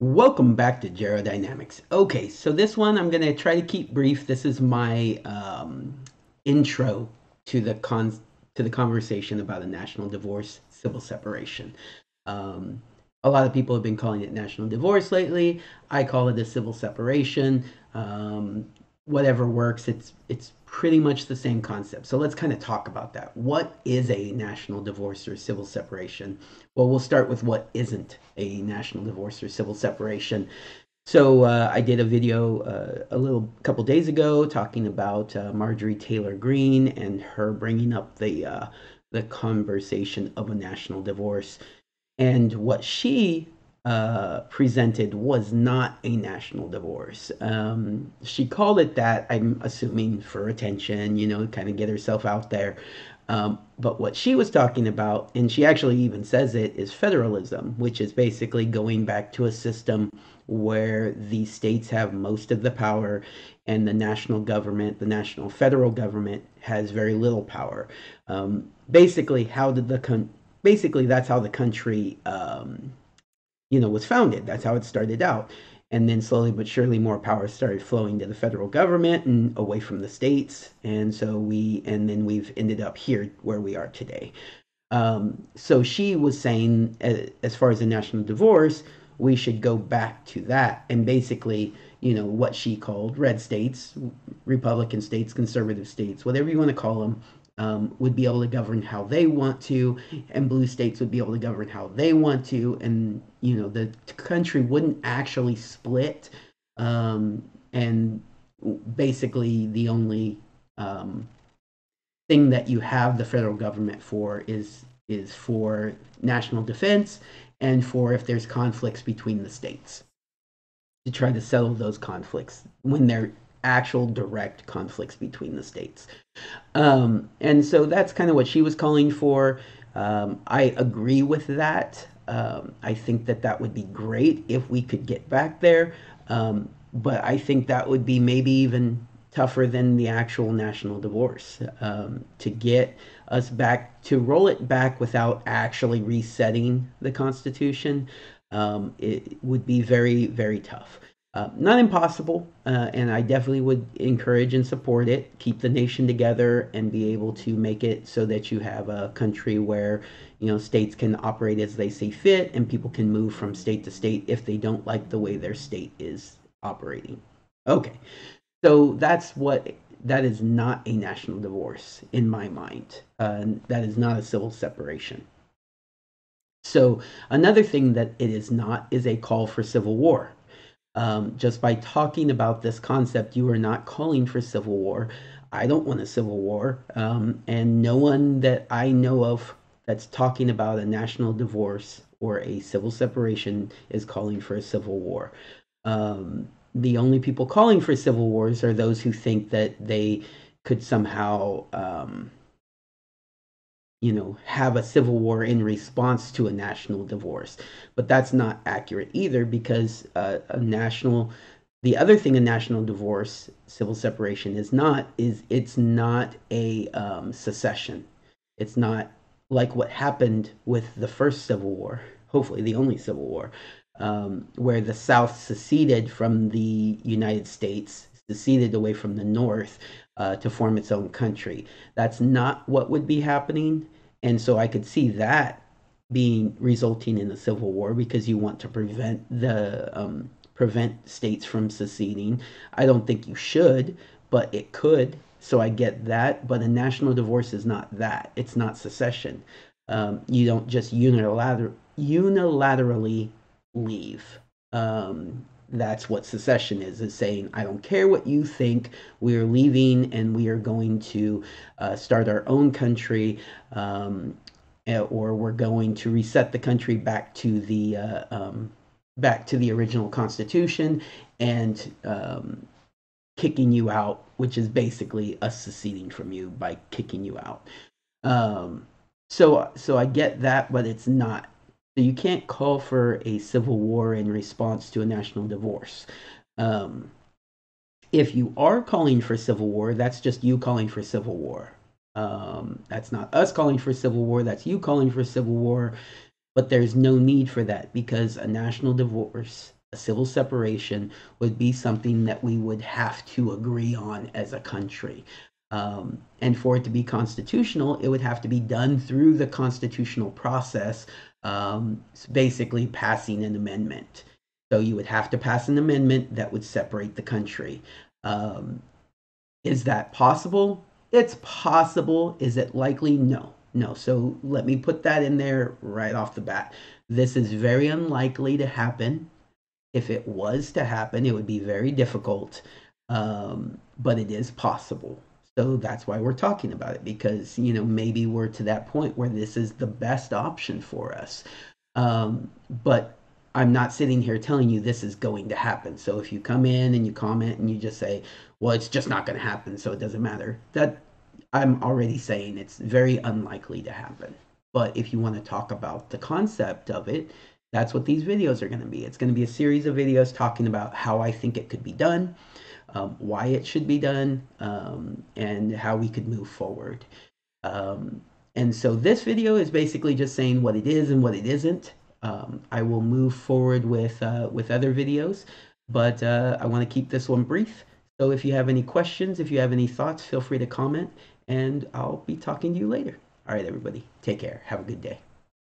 Welcome back to Jerodynamics. Okay, so this one I'm going to try to keep brief. This is my um, intro to the con to the conversation about a national divorce, civil separation. Um, a lot of people have been calling it national divorce lately. I call it a civil separation. Um, whatever works. It's it's pretty much the same concept. So let's kind of talk about that. What is a national divorce or civil separation? Well, we'll start with what isn't a national divorce or civil separation. So uh, I did a video uh, a little couple days ago talking about uh, Marjorie Taylor Greene and her bringing up the uh, the conversation of a national divorce, and what she uh, presented was not a national divorce. Um, she called it that, I'm assuming for attention, you know, kind of get herself out there. Um, but what she was talking about, and she actually even says it, is federalism, which is basically going back to a system where the states have most of the power and the national government, the national federal government, has very little power. Um, basically, how did the con- basically that's how the country um, you know, was founded. That's how it started out. And then slowly but surely more power started flowing to the federal government and away from the states. And so we, and then we've ended up here where we are today. Um, so she was saying, as far as the national divorce, we should go back to that and basically, you know, what she called red states, Republican states, conservative states, whatever you want to call them, um, would be able to govern how they want to, and blue states would be able to govern how they want to, and you know the country wouldn't actually split. Um, and basically, the only um, thing that you have the federal government for is is for national defense and for if there's conflicts between the states to try to settle those conflicts when they're actual direct conflicts between the states. Um, and so that's kind of what she was calling for. Um, I agree with that. Um, I think that that would be great if we could get back there. Um, but I think that would be maybe even tougher than the actual national divorce um, to get us back to roll it back without actually resetting the Constitution. Um, it would be very, very tough. Uh, not impossible, uh, and I definitely would encourage and support it. Keep the nation together and be able to make it so that you have a country where you know states can operate as they see fit, and people can move from state to state if they don't like the way their state is operating. Okay, so that's what that is not a national divorce in my mind. Uh, that is not a civil separation. So another thing that it is not is a call for civil war um, just by talking about this concept, you are not calling for civil war. I don't want a civil war. Um, and no one that I know of that's talking about a national divorce or a civil separation is calling for a civil war. Um, the only people calling for civil wars are those who think that they could somehow um, you know, have a civil war in response to a national divorce. But that's not accurate either because uh, a national, the other thing a national divorce, civil separation is not, is it's not a um, secession. It's not like what happened with the first Civil War, hopefully the only Civil War, um, where the South seceded from the United States, seceded away from the North uh, to form its own country. That's not what would be happening and so I could see that being resulting in a civil war because you want to prevent the um, prevent states from seceding. I don't think you should, but it could. So I get that. But a national divorce is not that. It's not secession. Um, you don't just unilater- unilaterally leave. Um, that's what secession is is saying i don't care what you think. We're leaving and we are going to uh, start our own country um, eh, or we're going to reset the country back to the uh, um, back to the original constitution and um, kicking you out which is basically us seceding from you by kicking you out. Um, so so i get that but it's not so you can't call for a civil war in response to a national divorce. Um, if you are calling for civil war, that's just you calling for civil war. Um, that's not us calling for civil war. That's you calling for civil war. But there's no need for that because a national divorce a civil separation would be something that we would have to agree on as a country. Um, and for it to be constitutional, it would have to be done through the constitutional process, um, basically passing an amendment. So you would have to pass an amendment that would separate the country. Um, is that possible? It's possible. Is it likely? No. No. So let me put that in there right off the bat. This is very unlikely to happen. If it was to happen, it would be very difficult, um, but it is possible. So that's why we're talking about it because, you know, maybe we're to that point where this is the best option for us. Um, but I'm not sitting here telling you this is going to happen. So if you come in and you comment and you just say, well, it's just not going to happen, so it doesn't matter, that I'm already saying it's very unlikely to happen. But if you want to talk about the concept of it, that's what these videos are going to be. It's going to be a series of videos talking about how I think it could be done, um, why it should be done, um, and how we could move forward. Um, and so this video is basically just saying what it is and what it isn't. Um, I will move forward with uh, with other videos, but uh, I want to keep this one brief. So if you have any questions, if you have any thoughts, feel free to comment, and I'll be talking to you later. All right, everybody, take care. Have a good day.